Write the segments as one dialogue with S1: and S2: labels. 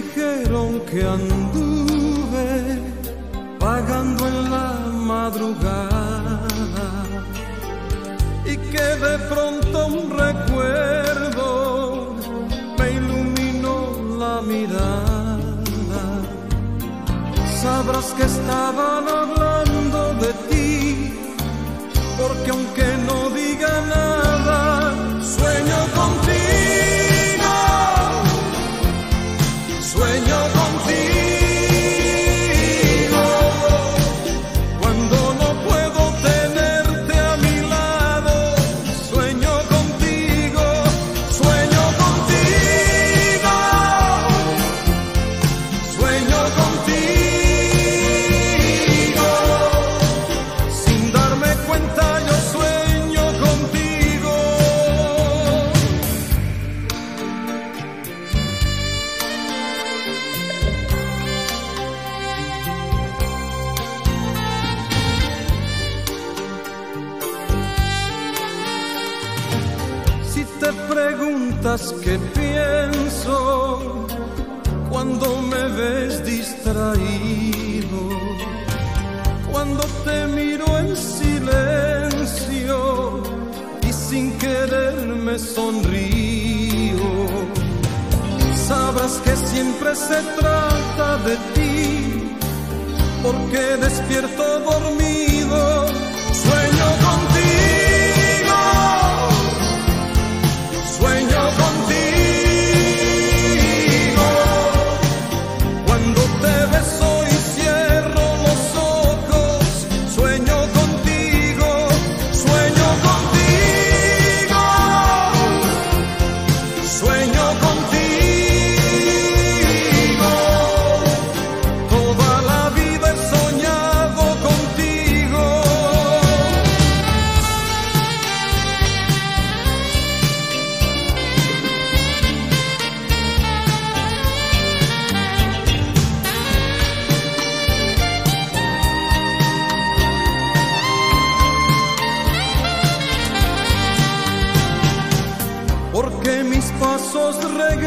S1: dijeron que anduve vagando en la madrugada y que de pronto un recuerdo me iluminó la mirada. Sabrás que estaban hablando de ti, porque aunque preguntas qué pienso cuando me ves distraído, cuando te miro en silencio y sin querer me sonrío, sabrás que siempre se trata de ti, porque despierto dormido,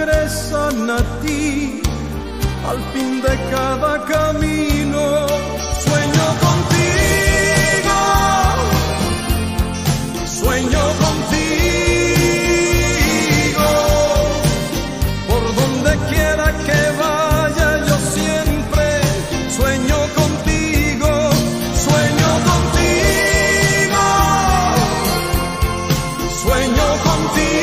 S1: regresan a ti al fin de cada camino. Sueño contigo, sueño contigo, por donde quiera que vaya yo siempre sueño contigo, sueño contigo, sueño contigo.